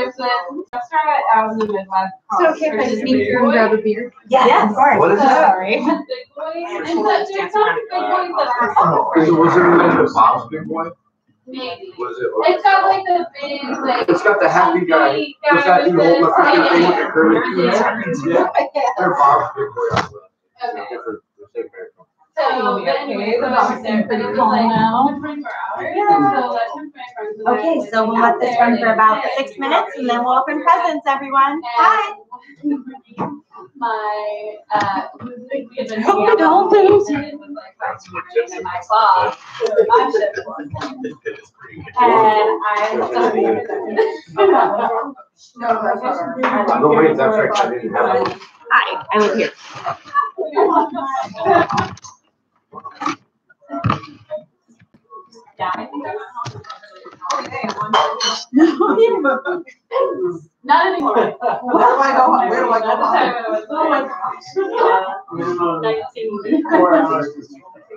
there's a restaurant out in the Midwest. So okay if I Turkish sneak through and grab a beer? Yes, of course. What is that? Sorry. Big Boy. And so there's some big boys that are. Is it, was it related to Bob's Big Boy? Maybe. Was it? It's got like the big, like. It's got the happy guy. chunky Was that guy the old the- thing with the curly yeah. teeth? Yeah. They're Bob's Big Boy. Okay. They're different- they're same American. So, but anyway, so that was there, but it was like twenty-four hours, so that took my friends. and I, Okay, so we'll let this run for about six minutes and then we'll open presents, everyone. Hi. My, uh, we had been Hope hanging you out don't all week, and it was like last week, and my boss, my. And I. No, wait, that's right, I didn't have. Hi, I live here. Not anymore. Where do I go? Where do I go? Oh my gosh. Oh Nineteen.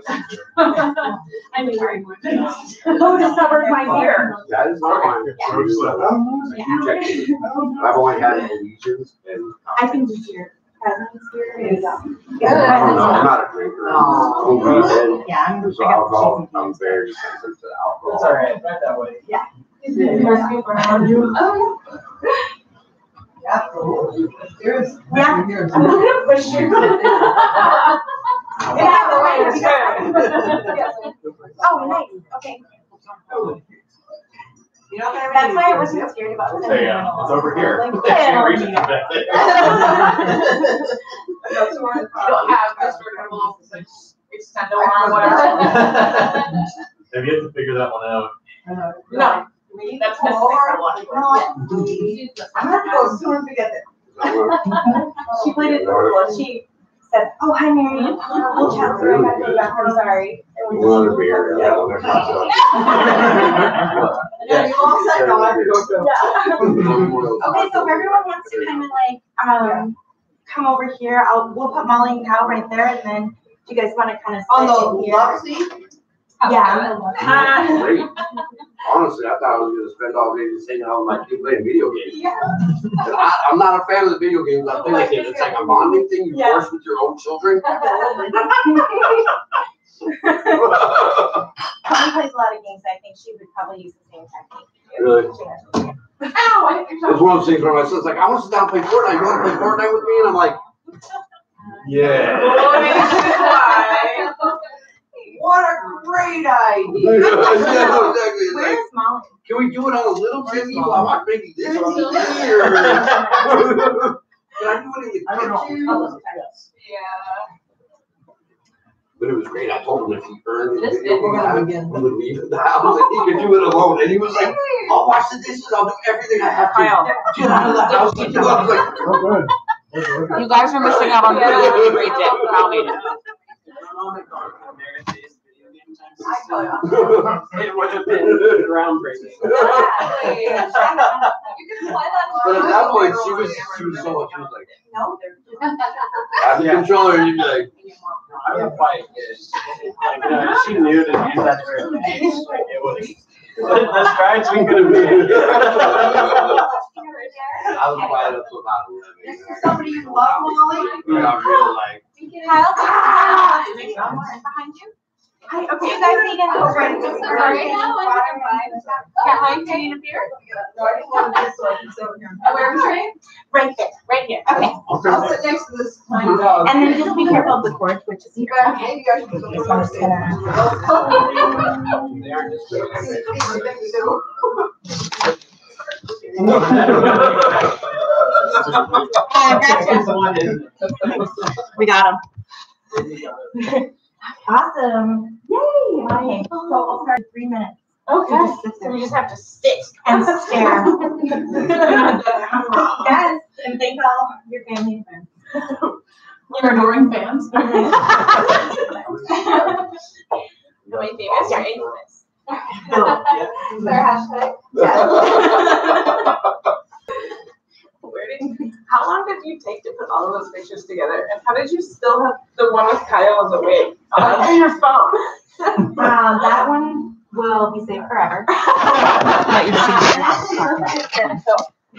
I'm very much. Who discovered my beer? That is not mine. I've only had Elysians and. I think this year, presents here is, um. I'm not a drinker. Oh. Yeah, I'm. So alcohol, I'm very sensitive to alcohol. That's all right, right that way. Oh, Absolutely. There's. Yeah. I'm gonna push you. Of the way. Oh, nice, okay. You know, there That's why I wasn't scared about it. Say, uh, it's over here. Like, Can't reach it back there. That's where you don't have Mr. Kimball, like, extend a arm, whatever. Have yet to figure that one out. No, that's Mr. Kimball. I'm gonna go soon as we get there. She played it, well, she said, oh, hi, Mary, we'll chat through, I gotta go back, I'm sorry. And we One just- beer, yeah, I'll never myself. Yeah, you all said no, I have to go too. Yeah. Okay, so if everyone wants to kind of like, um, come over here, I'll, we'll put Molly and Cal right there, and then do you guys wanna kind of On sit the in here? love seat? Yeah. Uh, Great. Honestly, I thought I was gonna spend all day just hanging out with my kid playing video games. Yeah. I, I'm not a fan of the video games, I play the game, it's like a bonding thing you Yeah. force with your own children. Molly plays a lot of games, I think she would probably use the same technique. Really? Ow, I think It's one of those things where my son's like, I want to sit down and play Fortnite, you wanna play Fortnite with me? And I'm like, Yeah. What a great idea. yeah, no, exactly, it's like, Where's Molly? can we do it on a little TV while I'm making this on the It's TV or? Can I do it in I don't the kitchen? know. Yes. Yeah. But it was great, I told him if he earned the This video is- game, I would leave the house, and he could do it alone, and he was like, I'll wash the dishes, I'll do everything I have to, get out of the house, and do. I was like, Oh, good. You guys are missing out on really great dick, but I'll need it. I. It would have been groundbreaking. Exactly. You can apply that. But at that point, she was, she was so, she was like, No. have the controller, and you'd be like, I would fight it. Like, uh, she knew that you that's where it was. Like, it was. The strides we could have made. I was quiet up to about eleven. This is somebody you love, Molly? We got real like, Kyle? Behind you? Hi, okay, you guys need to go right So right now, I think I'm fine. Caroline, do you need a beer? No, I just wanted this so I over here. Oh, where? Right there, right here, okay. I'll sit next to this tiny dog. And then just be careful of the cord, which is. You guys, maybe I should put the front seat. They. Uh, gotcha. We got him. Awesome. Yay. Okay, so we'll start in three minutes. Okay. Just sit So there we just have to sit. And stare. Yes, and thank all your family and friends. Your adoring fans. Am I famous or infamous? Is there a hashtag? Where did, how long did you take to put all of those pictures together? And how did you still have the one with Kyle as a wig on your phone? Uh, that one will be saved forever. Let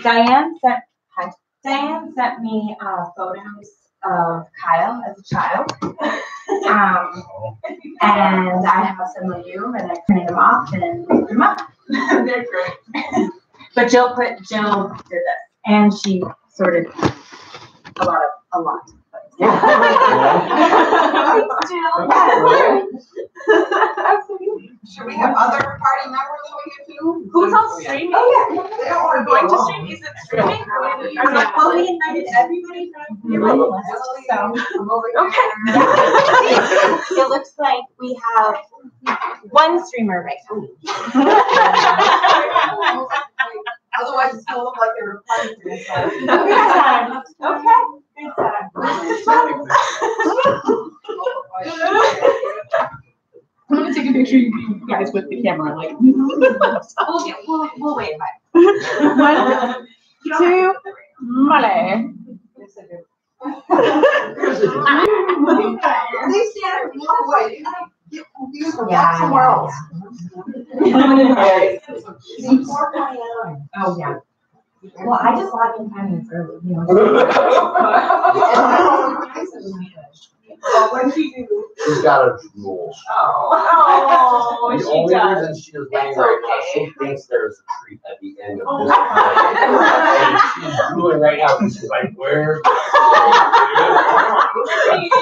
Diane sent, hi, Diane sent me, uh, photos of Kyle as a child. Um, and I have some of you and I printed them off and put them up. They're great. But Jill put, Jill did this and she sorted a lot of, a lot. Should we have other party members over here too? Who's on streaming? Oh, yeah. They don't We're going to stream, is it streaming? Or is it- Well, we invited everybody from mm-hmm. your list, so. Okay. It looks like we have one streamer right now. Otherwise, it's gonna look like they were partying for this. Good time. Okay. Good time. I'm gonna take a picture of you guys with the camera, like. We'll get, we'll, we'll wait by. One, two, Molly. They stand in one way, you gotta get confused and walk Yeah, somewhere yeah, else. Oh, yeah. Well, I just log in five minutes early, you know. Well, what did you do? She's got a drool. Oh. oh, The she only does. reason she is laying It's right now, she okay. thinks there's a treat at the end of Oh. this. And she's drooling right now, and she's like, where? That's to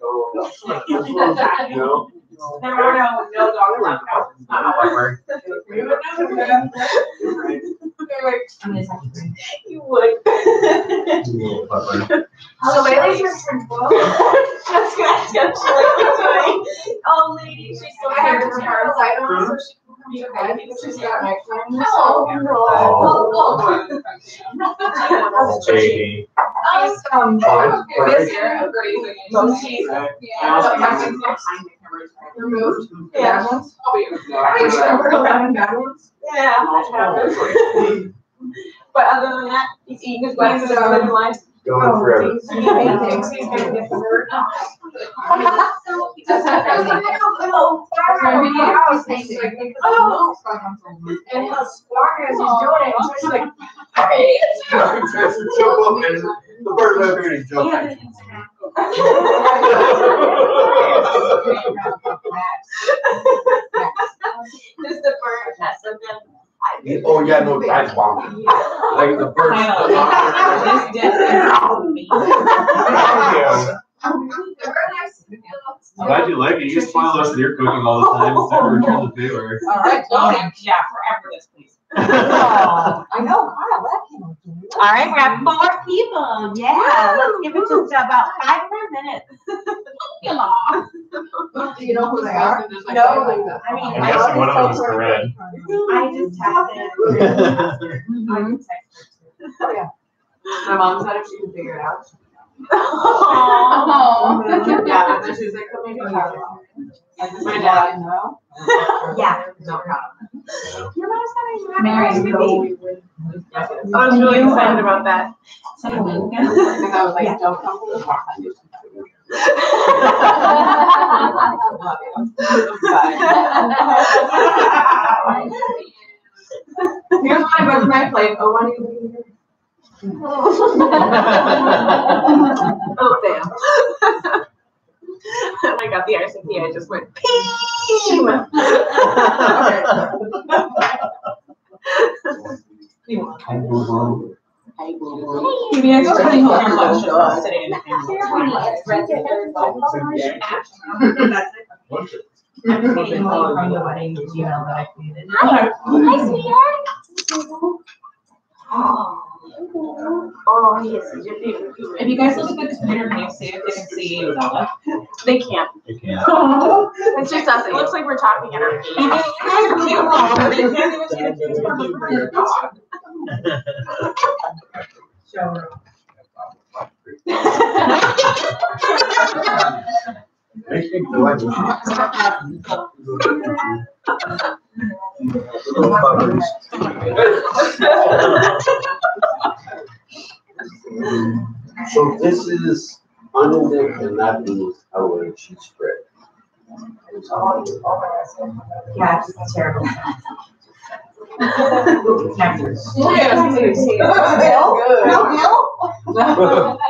go. You know? There were no, no dogs left not how it works. You would. So Bailey's book. Just gonna sketch like it's doing. Oh, lady, she's so I have to turn her light on so she can come because she's got next time. No, no. Um, Fine, perfect. No, she's. Removed. Yeah. Bad ones? Are you sure we're allowing bad ones? Yeah, that happens. But other than that, he's eating his wax and living life. Going forever. He's paintings, he's gonna get the word. Oh. And how smart as he's doing it, it's just like, hey. Tries to jump up and the bird over here and he Yeah. jumps. Just the bird mess of. Oh, yeah, no, that's bomb. Like the bird. I'm glad you like it. You just spoil us with your cooking all the time. It's never return the favor. All right, Oh, well, yeah, forever this, please. I know, Kyle, that came up to me. All right, we have four people. Yeah, let's give it just about five more minutes. Do you know who they are? No, I mean, I'm I guessing one of them is just, Corinne. I just texted. I just texted. Oh, my mom said if she can figure it out. Oh. Yeah, but then she's like, "Oh, maybe Kyle." My dad, no? Yeah. No problem. Your mom's having Mary, Mary. I was really oh, excited about that. Because I was like, don't come to the park. Here's what I wrote on my plate, oh, when you. Oh, damn. I got the RCP, I just went, home from lunch, so I'm from the wedding email that I created. Hi, sweetheart. Oh, oh, he is such a beautiful. If you guys look at the computer, can you see if they can see Bella? They can't. You can't. It's just us. It looks like we're talking at our. So this is un, And that was how it she spread. Yeah, it's terrible. I'm,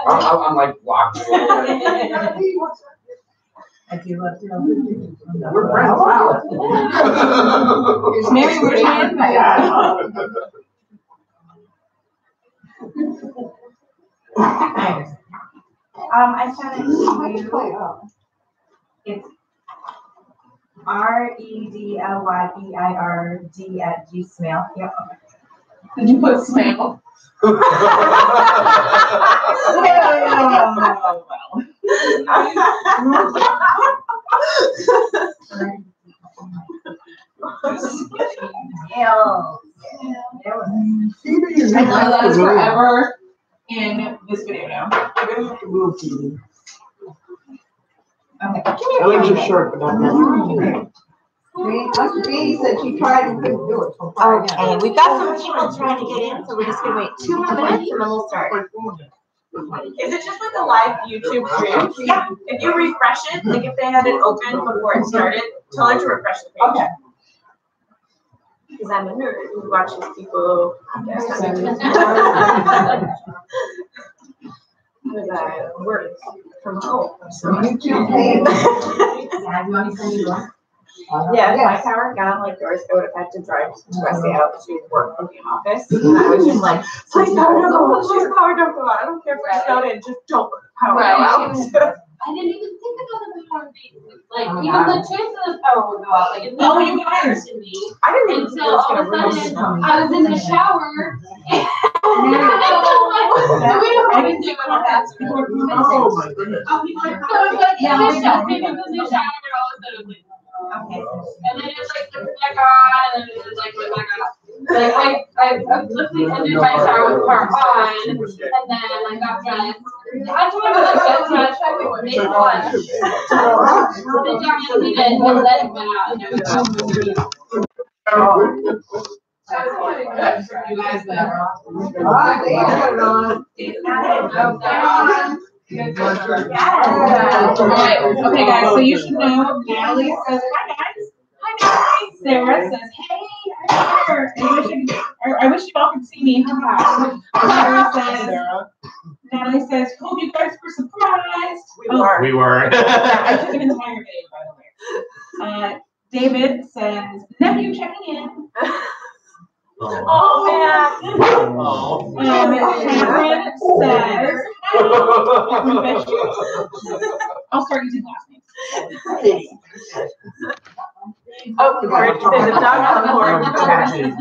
I'm, I'm like blocked. I do love to. We're friends now. Maybe we're friends, but- Um, I sent it to you. It's R E D L Y E I R D at Gmail. Yep. Did you put smell? Ew. I know that is forever in this video now. Okay. I learned just short, but not that. Dee said she tried and couldn't do it. so try again. Okay, we've got some people trying to get in, so we're just gonna wait two more minutes and then we'll start. Is it just like a live YouTube stream? Yeah. If you refresh it, like if they had it open before it started, tell her to refresh the page. Okay. Because I'm a nerd who watches people. Because I work from home, so. YouTube page. Yeah, you want me to you one? Yeah, my power gone like yours, I would have had to drive to Wesley out to work from the office. And I was just like, please power don't go out, please power don't go out. I don't care if it's out and just don't power go Right. out. I didn't even think about the power being, like, even the chance that the power would go out, like, it's Oh, not you guys. to me. I didn't Until all of a sudden. I was in the shower. and So we don't have to do it on that. Oh, my goodness. Oh, people are. So it was like, Yeah, in the we shower, know. maybe it was in the shower, and all of a sudden, it was like, Okay. and then it was like, went back on, and then it was like, went back on. Like, I, I, I literally ended my shower with power on, and then I got dressed. I guys. Alright, okay guys, so you should know Natalie says, hi guys. Hi Natalie. Sarah says, hey, I'm. I wish you, I wish you all could see me. Hi. Sarah says, Natalie says, hope you guys were surprised. We Oh, were. We were. I took an entire day, by the way. Uh, David says, nephew checking in. Oh, man. Oh. Um, Cameron says, we missed you. I'll start using last names. Oh, Lord, there's a dog on the board. Okay.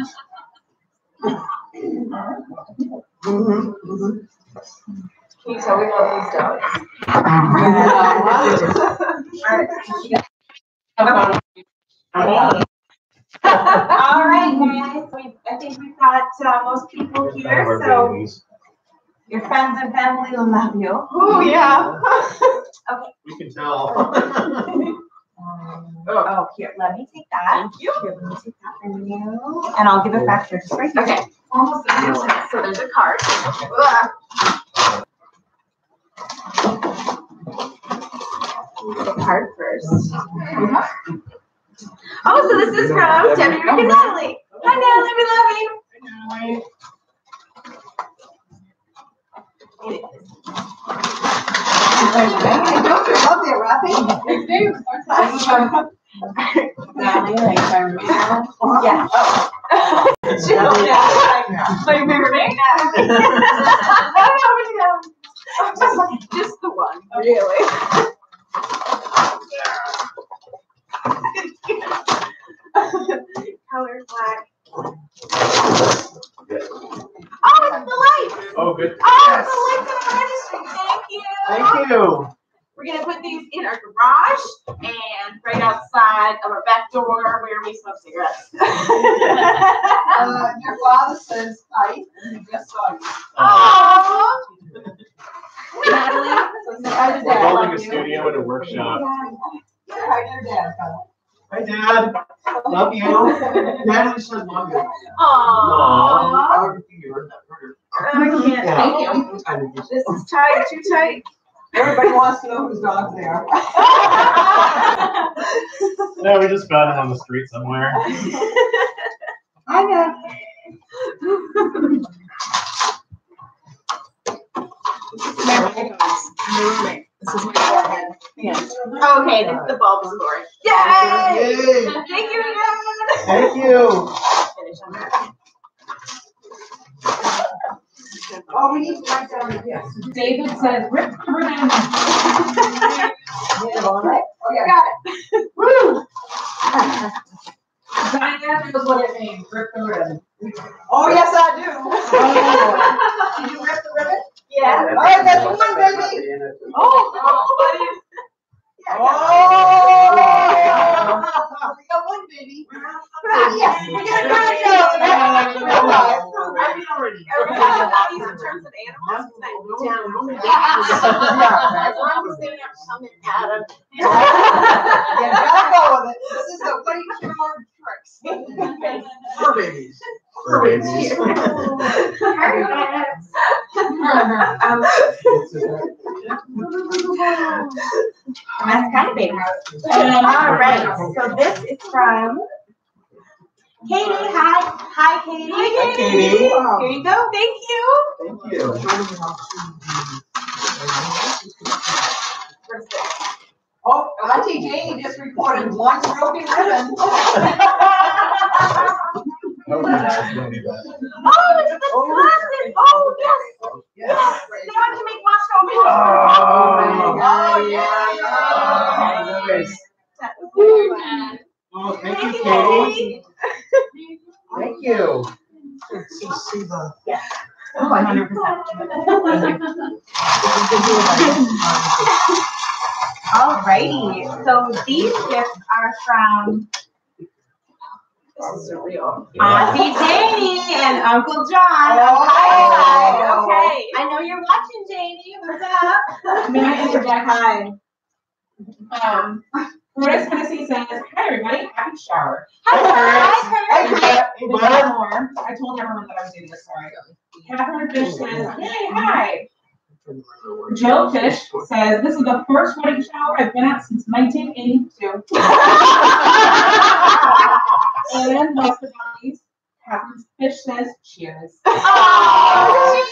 Can you tell we love these dogs? All right, guys, we, I think we've got, uh, most people here, so your friends and family will love you. Oh, yeah. We can tell. Oh. oh, here, let me take that. Thank you. Here, let me take that from you, and I'll give it back to her just right here. Okay. Almost there. So there's a card. The card first. Oh, so this is from Debbie Rick and Natalie. Hi Natalie, we love you. I don't love their wrapping. Natalie, like, from now. Yeah. My favorite name. Just, just the one, oh, really. Color black. Oh, it's the light. Oh, good. Oh, it's the lights in the registry. Thank you. We're gonna put these in our garage and right outside of our back door where we smoke cigarettes. Uh, your father says hi, and he just saw you. Aww. Natalie, Hi, We're Dad. building a studio and a workshop. Hi, your dad, Kyle. Hi, Dad. Love you. Natalie said love you. Aww. You heard that, heard I can't. her. Thank you. I did just- This is tight, too tight. Everybody wants to know whose dogs they are. No, we just found him on the street somewhere. I know. This is my forehead. Okay, this is the bulb score. Yay! Yay! Thank you again. Thank you. Finish. Oh, we need to write down the yes. David says, rip the ribbon. Okay. Oh, yeah. Got it. Woo! Diane knows what it means, rip the ribbon. Oh, yes, I do. Oh. Did you rip the ribbon? Yeah. All right, that's one, baby. Oh, oh, Oh! We got one, baby. Yes, we got a crown show. I Everybody know how these in terms of animals? As long as they have something out of. You gotta go with it. This is the Buddy Cure tricks. Fur babies. Fur babies. Um, That's kind of big. All right, so this is from Katie. Hi, hi, Katie. Hi, Katie. Here you go. Thank you. Thank you. Oh, Auntie Janie just reported one broken ribbon. Oh, yeah, don't need that. Oh, it's the glasses. Oh, yes. Yes. Now I can make Oh, Moscow yeah, pictures. Nice. That was very fun. Oh, thank Thank you, you, Katie. Thank you. Let's just see the. One hundred percent. Alrighty, so these gifts are from This is real. Auntie Janie and Uncle John. Oh. Hi, okay. I know you're watching, Janie. What's up? May I interject? Hi. Um, Curtis Hennessy says, hi everybody, happy shower. Hi, Kurt. Hey, One more. I told everyone that I was doing this, sorry. Catherine Fish says, hey, hi. Joe Fish says, this is the first wedding shower I've been at since 1982. And last but not least, Catherine Fish says, cheers. Oh,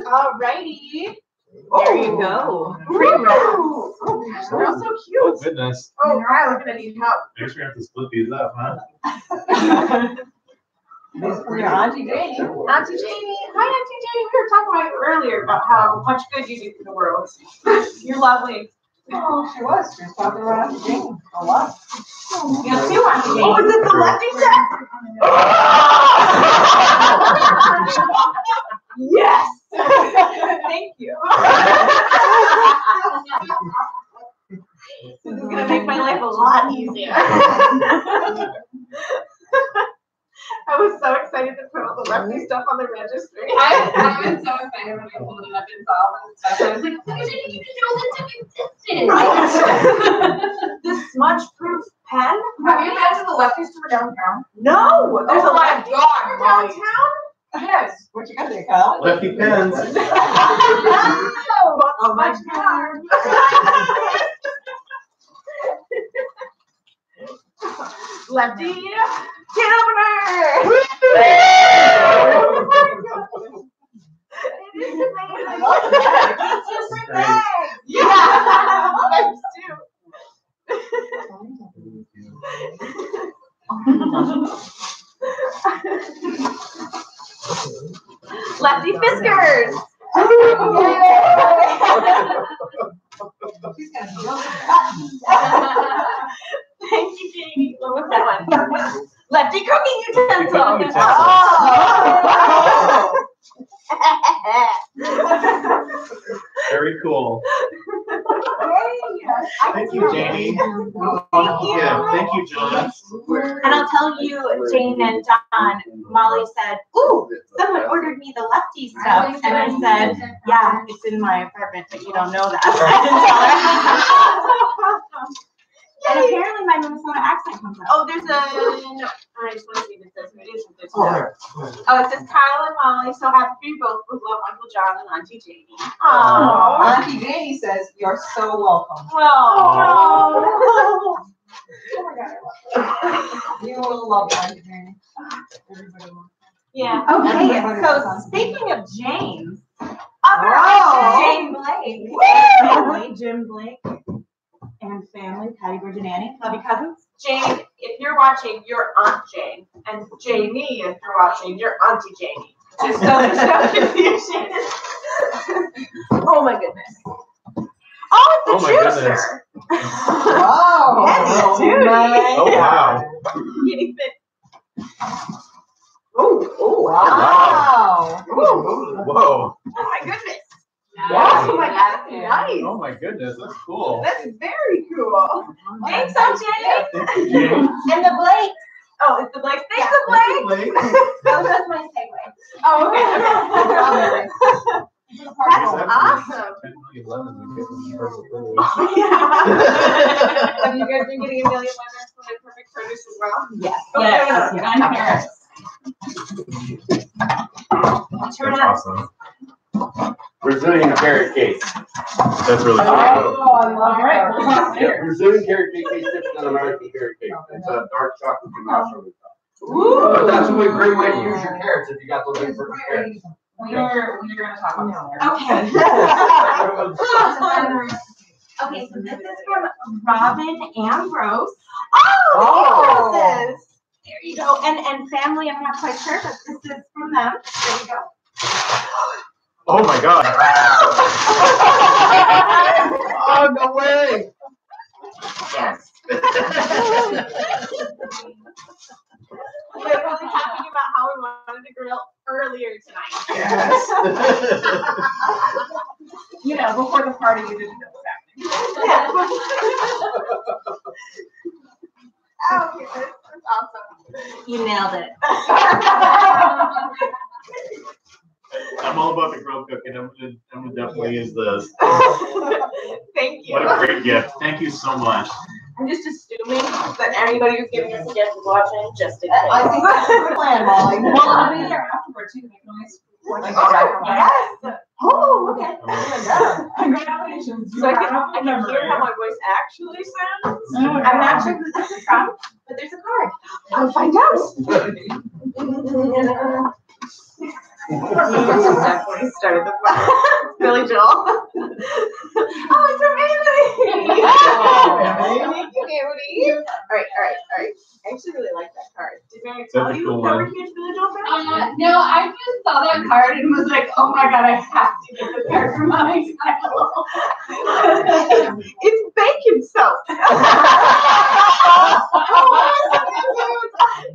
cheers. Alrighty. There you go. Oh, They're all so Oh, cute. goodness. Oh, now I'm gonna need help. I guess we have to split these up, huh? This is for your Auntie Janie. Auntie Janie, hi Auntie Janie. We were talking about it earlier about how much good you do for the world. You're lovely. Oh, she was. She was talking about Auntie Janie a lot. You have two Auntie Janie. Oh, is it the lefty set? Yes. Thank you. This is gonna make my life a lot easier. I was so excited to put all the lefty stuff on the registry. I, I was so excited when I pulled it up and saw all the stuff. I was like, I didn't even know this stuff existed. This smudge proof pen? Have you been to the lefty store downtown? No, there's a Oh my lefty God, store Molly. downtown? Yes. What you got there, Kyle? Lefty pens. Oh my god. Over there. It is just. Yeah. Too. Lefty Fiskars. She's gonna buttons. Thank you, Jamie. What was that one? Lefty cooking utensil. cooking utensil. Oh. Very cool. Thank you, Janie. Thank you. Yeah, thank you, John. And I'll tell you, Jane and John, Molly said, ooh, someone ordered me the lefty stuff. And I said, yeah, it's in my apartment, but you don't know that. I didn't tell her. And apparently my Minnesota accent comes out. Oh, there's a, no, I just want to see if it says who it is. if Oh, no. Oh, it says Kyle and Molly, so happy for you both with love, Uncle John and Auntie Jamie. Aw, Auntie Jamie says, you're so welcome. Oh. Oh my God, I love You will love Auntie Jamie. Everybody loves Yeah. Okay, so speaking of James, other Oh. Jane Blake, Woo! family, Jim Blake, and family, Patty, Bridge, and Annie, love you cousins. Jane, if you're watching, you're Aunt Jane. And Jamie, if you're watching, you're Auntie Jamie. Just so there's no confusion. oh my goodness. Oh, Oh it's a my goodness. juicer. Wow. Oh, yes, dude. Oh, wow. Guinea pig. Oh, oh, Wow. Whoa. Oh my goodness. Wow. Oh my god, nice. Oh my goodness, that's cool. That's very cool. Thanks, so Jane. Thank you, Jane. And the Blake. Oh, it's the Blake. Thanks, the Blake. Blake. That was my segue. Oh, okay. That's Seven. awesome. Ten, eleven, we get this perfect food. Oh, yeah. Have you guys been getting a million letters from the perfect produce as well? Yes. Yes. Yes. And Paris. Turn That's up. awesome. Brazilian carrot cake. That's really cool. Oh, I love All right, it. Yeah. Brazilian carrot cake tastes different than American carrot cake. It's a dark chocolate ganache on the top. But that's a way- great way to use your carrots if you got those big perfect carrots. We are, we are gonna talk about this later. Okay. Okay, so this is from Robin Ambrose. Oh. oh. This There you go. And, and family, I'm not quite sure, but this is from them. There you go. Oh my god. Oh, no way. Yes. We were really talking about how we wanted to grill earlier tonight. Yes. You know, before the party, you didn't know what was Oh, goodness, that's awesome. You nailed it. I'm all about the grill cooking. I'm gonna, I'm gonna definitely use this. Thank you. What a great gift. Thank you so much. I'm just assuming that anybody who's giving us a gift is watching just in I think that's a good plan, Molly. happening. Well, it'll be there afterwards too, make noise. Like, Oh, yes. Oh, okay. Congratulations. So I can, are I can hear how my voice actually sounds. Oh my I'm not sure who this is from, but there's a card. I'll find out. Definitely started the fire. Billy Joel. oh, it's from Amy. Thank you, Amy. All right, all right, all right. I actually really like that card. Did Mary tell That's you cool that we're huge Billy Joel fans? Uh, no, I just saw that card and was like, oh my god, I have to get this card for my child. it's bacon soap.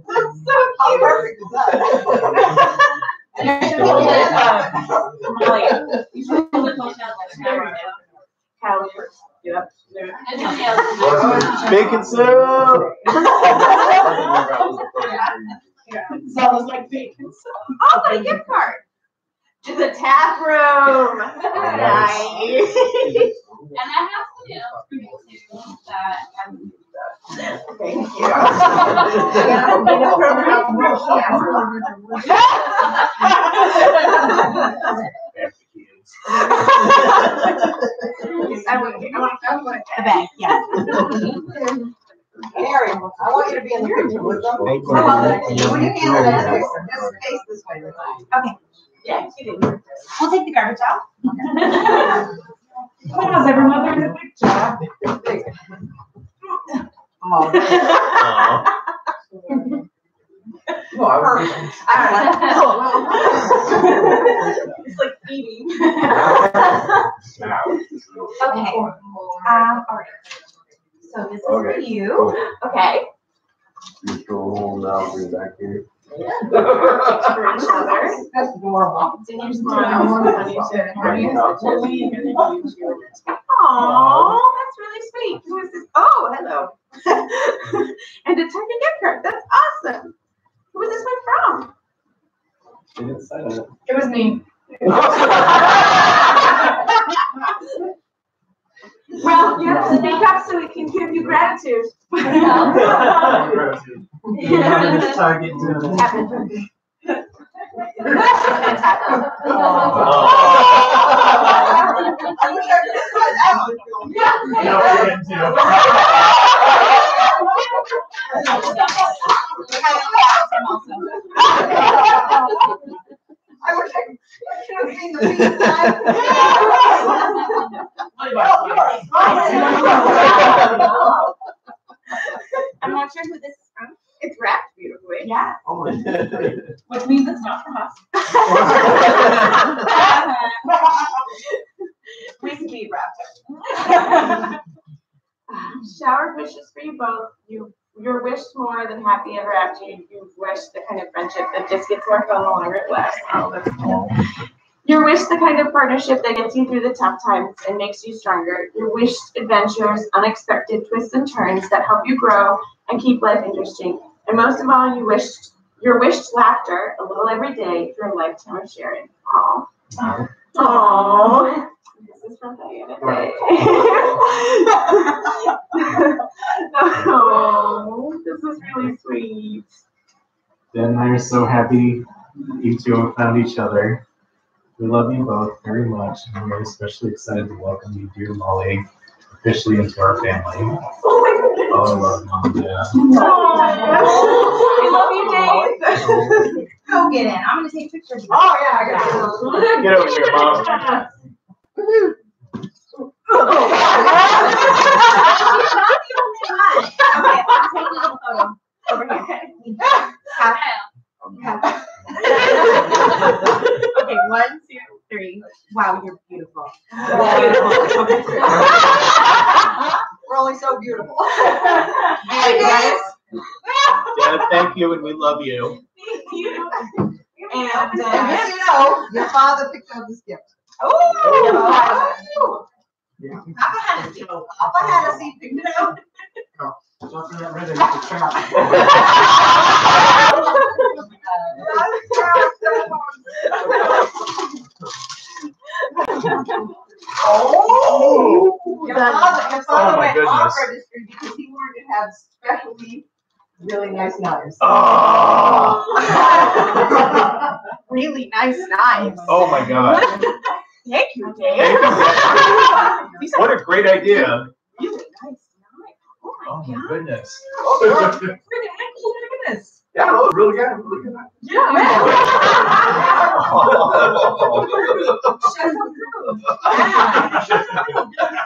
That's so cute. How perfect is that? Bacon soup. Sounds like bacon. Soup. Oh, my gift card. To the tap room. Nice. And I have something else for you too, that I'm. Thank you. I want to, I want to, I want The bag, yes. Mary, I want you to be in the picture with them. When you handle that, just face this way. Okay. Yeah, she didn't. We'll take the garbage out. How's everyone doing a picture? Oh, Aw. No, I was- It's like eating. Okay. Um, all right. So this is for Okay. you. Okay. Just go home now, bring it back here. For each other. That's adorable. And your smile. Aw, that's really sweet. Who is this? Oh, hello. and a Target gift card. That's awesome. Who is this one from? She didn't say that. It was me. Well, you have to speak up so we can give you gratitude. I wish I could have tried that one. No, we're in I wish I could, I should have seen the pizza time. I'm not sure who this is from. It's wrapped beautifully. Yeah. Oh my. Which means it's not from us. We can be wrapped. Showered wishes for you both. You you're wished more than happy ever after. You you wish the kind of friendship that just gets more fun the longer it lasts. Oh, that's cool. Your wish the kind of partnership that gets you through the tough times and makes you stronger. Your wished adventures, unexpected twists and turns that help you grow and keep life interesting. And most of all, you wished your wished laughter a little every day for a lifetime of sharing. Aww. Aww. This is from Diana. Day. oh, this is really sweet. Dan and I are so happy you two have found each other. We love you both very much, and we're especially excited to welcome you, dear Molly, officially into our family. Oh my goodness. Oh, I love mom and dad. I love you, Dave. Go get in. I'm gonna take pictures. Oh, yeah, I got it. Get over here, mom. Okay, I'm taking a photo. Over here. Okay, one, two, three. Wow, you're beautiful. We're only so beautiful. Hey, guys. Dad, thank you, and we love you. Thank you. And, And uh, just so you know, your father picked up this gift. Oh. Papa had a seat. Papa had a seat picked it up. Oh. Your father, your Oh, father my went off goodness. registry because he wanted to have specially really nice knives. Oh, Really nice knives. oh my God. Thank you, Thank Dave. you, What a great idea. Really nice knife. Oh my Oh my God. goodness. Look at this. Yeah, no, really good, really good. Yeah.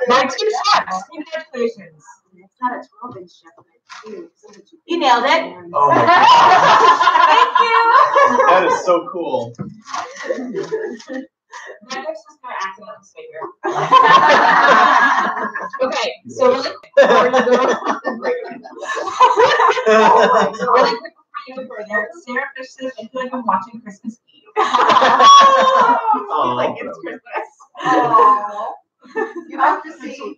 My two shots. Congratulations. It's not a twelve inch chef, but two. You nailed it. Oh my God. Thank you. That is so cool. My next just gonna accidentally say here. Okay, so really quick before you go. Really quick you further, Sarah Fish says, I feel like I'm watching Christmas Eve. Aw. Oh, oh, like it's Christmas. Aw. You have to see.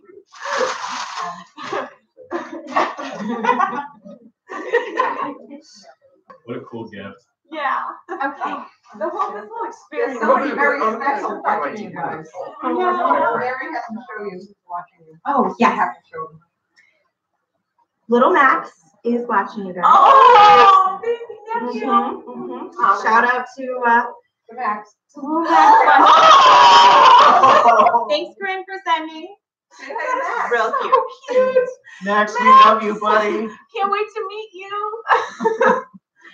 What a cool gift. Yeah. Okay. The whole, this whole There's experience. somebody very special watching you guys. I know. Mary has to show you who's watching you. Oh, You yes. have to show them. Little Max is watching you guys. Oh, baby, thank you. Mhm, mhm. Shout out to, uh, Max. to Little Max. Oh. Thanks, Corinne, for sending. Say hi to Max. Real cute. So cute. Max, we love you, buddy. Can't wait to meet you.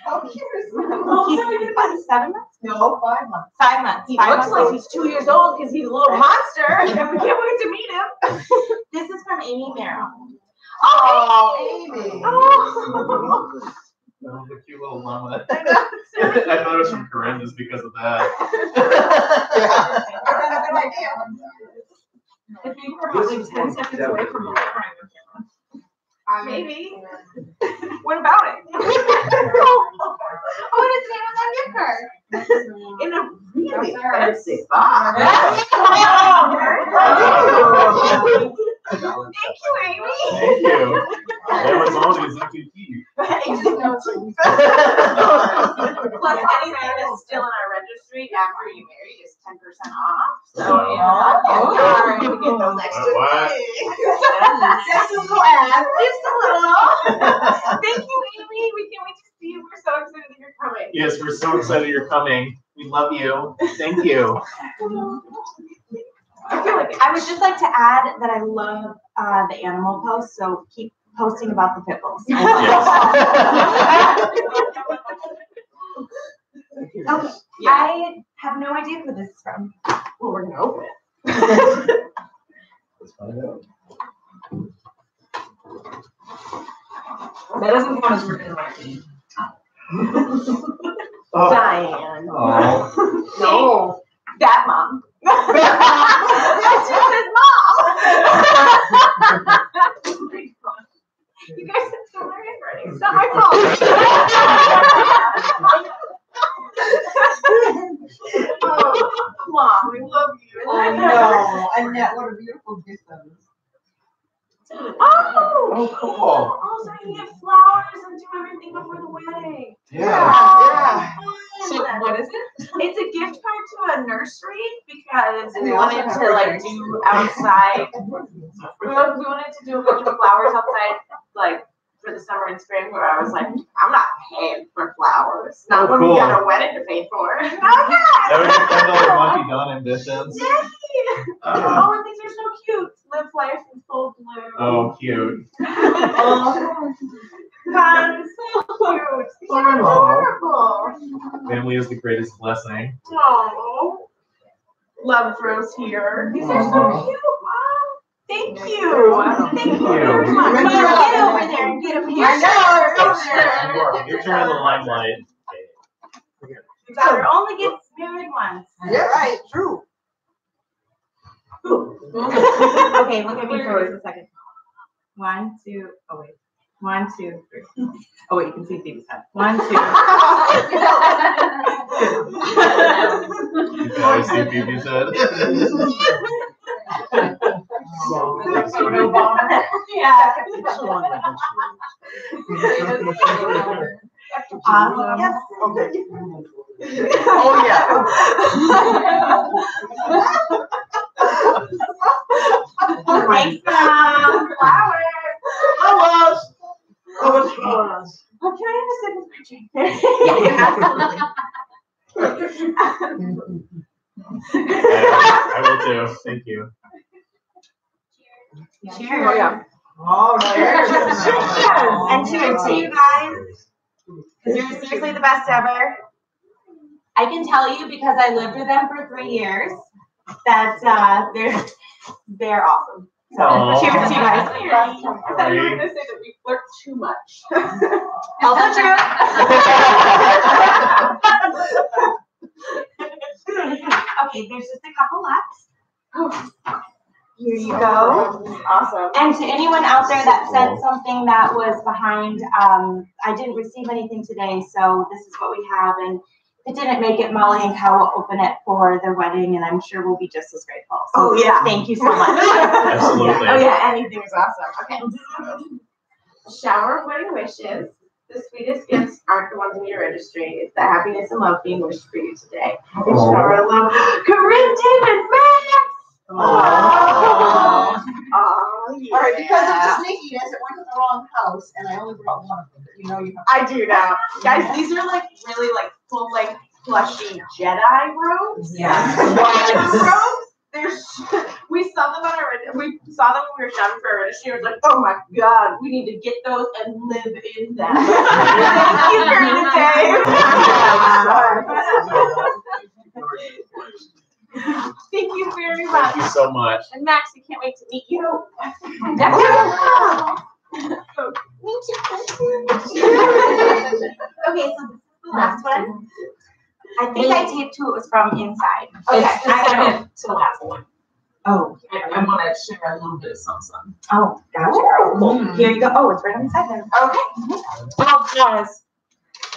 How cute is He's that? about seven months? No, oh, five months. Five months. He five looks months. like he's two years old because he's a little monster. and we can't wait to meet him. This is from Amy Merrill. Oh, oh Amy. Oh. Oh, the cute little mama. I know. I thought it was from Corinne just because of that. Yeah. That's a good idea. I think we're about like ten seconds away from crying on camera. I mean, Maybe. What about it? What is the name of that gift card? In a really fancy box. Thank you, Amy. Thank you. That was always lucky teeth. Plus anything that's still in our registry after you marry is ten percent off. So, you know, Oh. you're gonna get those extra What? things. Just a little ad. Just a little. Thank you, Amy. We can't wait to see Steve, we're so excited that you're coming. Yes, we're so excited you're coming. We love you. Thank you. I feel like I would just like to add that I love uh, the animal posts, so keep posting about the pit bulls. Okay, I have no idea who this is from. well, we're gonna open it. Let's find out. That doesn't count as written writing. Oh. Diane. Oh. No. That mom. That's just his mom. you guys have similar handwriting. It's not my fault. oh, mom, we love you. I know, Annette, what a beautiful gift that is. Oh. Oh, cool. Also, you get flowers and do everything before the wedding. Yeah. Yeah. So what is it? It's a gift card to a nursery because And we wanted have to like do outside. We wanted to do a bunch of flowers outside, like for the summer and spring. Where I was like, I'm not paying for flowers. Not Oh, when cool. we got a wedding to pay for. Okay. That was your friend all Monty Don ambitions. Yay! Uh, Oh, and these are so cute. Live life in full bloom. oh, cute. Oh, that's so cute. These are adorable. Family is the greatest blessing. Oh, love throws here. These are so cute, Mom. Thank you. Thank you very much. Good Mom, job. get over there and get a picture. I know, it's over there. You are. You're turning the limelight. Daughter only gets married once. Yeah, right, true. Okay, look at me for a second. One, two, oh wait. One, two, three. Oh wait, you can see Phoebe's head. One, two. You guys see Phoebe's head? Photo bomber. Yeah. Awesome. Yes. Okay. Oh, Thanks, Mom. Flowers. Flowers. How much flowers? Oh, can I have a sip of my drink? I I will too. Thank you. Cheers. Oh, yeah. All right. And cheers to you guys, because you're seriously the best ever. I can tell you because I lived with them for three years that uh, they're they're awesome. So Aw. cheers to you guys. I thought you were gonna say that we flirt too much. Tell the truth. okay, there's just a couple left. Here you go. Awesome. And to anyone out there that sent something that was behind, um, I didn't receive anything today, so this is what we have. And if it didn't make it, Molly and Cal will open it for their wedding, and I'm sure we'll be just as grateful. So Oh, yeah. Thank you so much. Absolutely. Oh yeah, anything is awesome. Okay. Shower of wedding wishes. The sweetest gifts aren't the ones in your registry. It's the happiness and love being wished for you today. Happy shower of love. Corinne David Max. Aw. Oh, All right, because it's a sneakiness, it went to the wrong house, and I only brought one of them, but you know you have. I do now. Guys, these are like really like full like plushy Jedi robes. Yeah. robes. They're we saw them on our reg- we saw them when we were shopping for our registry. We was like, oh my god, we need to get those and live in them. Thank you for the day. Thank you very much. Thank you so much. And Max, we can't wait to meet you. Okay, so this is the last one. I think I taped who it was from inside. Okay, It's the I got it. second to the last one. Oh, I, I want to share a little bit of something. oh, gotcha. girl. Here you go. Oh, it's right on the side there. Okay. Well, guys,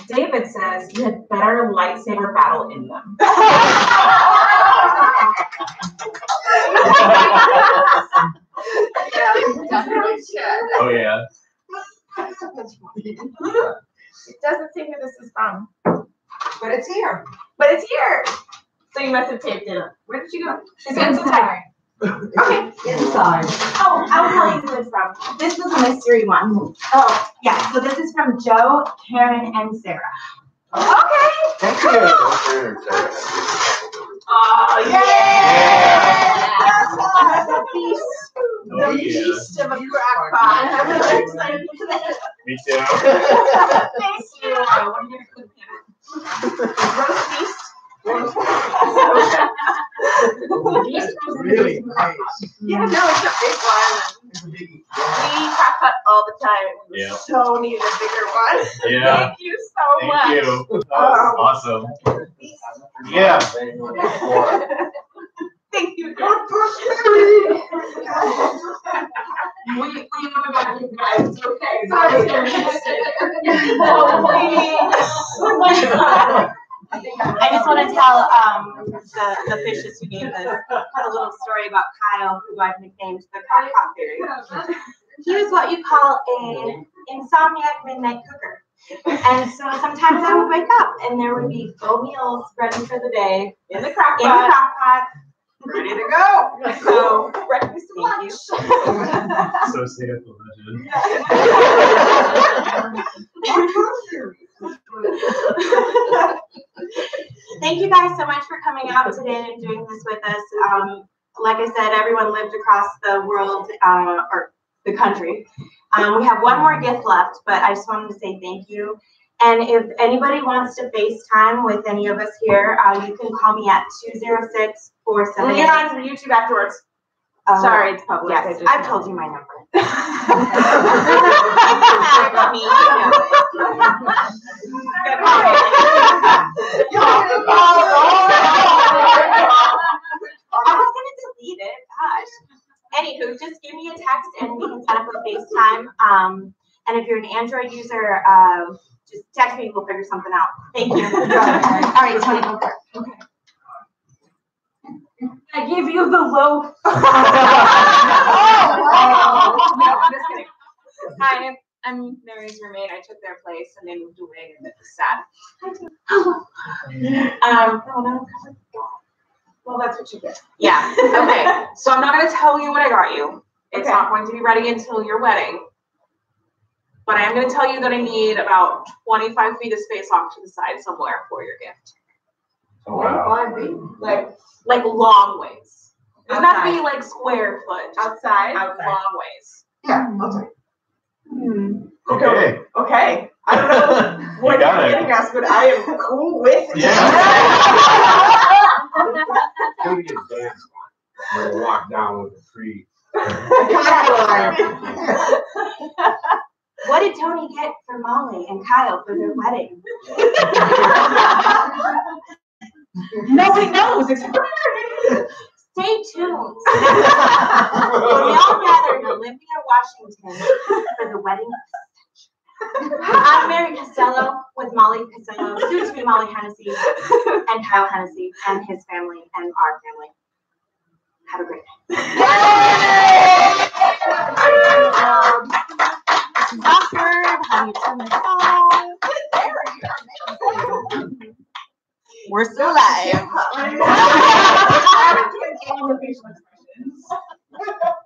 David says you had better lightsaber battle in them. Definitely should. Oh, yeah. It doesn't say who this is from, But it's here. but it's here. So you must have taped it up. Where did you go? It's inside. Okay. Inside. Oh, I'll tell you who it's from. This was a mystery one. Oh, yeah, so this is from Joe, Karen, and Sarah. Okay. Thank you. Me too. Thank you. Roast. Really nice. Yeah, no, it's a big one. It's a biggie. We crack that all the time. We Yeah. so need a bigger one. Yeah. Thank you so much. Thank you. That was um, awesome. Yeah. Thank you. We, we have a vacuum, guys, it's okay. Sorry. Oh. I just want to tell um, the, the fishes who gave this a little story about Kyle, who I've nicknamed the Cock Cock Fairy. He was what you call a insomniac midnight cooker. And so sometimes I would wake up and there would be full meals ready for the day In the crock in the crock pot. Ready to go. So Breakfast and lunch. So saith the legend. Thank you guys so much for coming out today and doing this with us. Um, like I said, everyone lived across the world uh, or the country. Um, we have one more gift left, but I just wanted to say thank you. And if anybody wants to FaceTime with any of us here, uh, you can call me at 206 We'll get on to YouTube afterwards. Sorry, it's public. I Yes, just- I've told you my number. I was gonna delete it, gosh. Anywho, just give me a text and we can set up a FaceTime. Um, and if you're an Android user, uh, just text me, we'll figure something out. Thank you. All right, Tony, go for it. I gave you the low. Oh, No, I'm just kidding. Hi, I'm- Mary's roommate. I took their place and they moved away and it was sad. Um, no, no, well, that's what you get. Yeah, okay. So I'm not gonna tell you what I got you. It's Okay. not going to be ready until your wedding. But I am gonna tell you that I need about twenty-five feet of space off to the side somewhere for your gift. Oh, wow. Like, like long ways. It doesn't have to be like square foot, just Outside? out long ways. Yeah, that's hmm. it. Okay. Okay, I don't know what You got you're getting us, but I am cool with it. Go to your dance. We'll walk down with the tree. What did Tony get for Molly and Kyle for their wedding? Nobody knows Stay tuned. When we all gather in Olympia, Washington for the wedding I'm Mary Costello with Molly Costello, soon to be Molly Hennessy, and Kyle Hennessy, and his family, and our family. Have a great Awkward, how you turn this off. We're still live.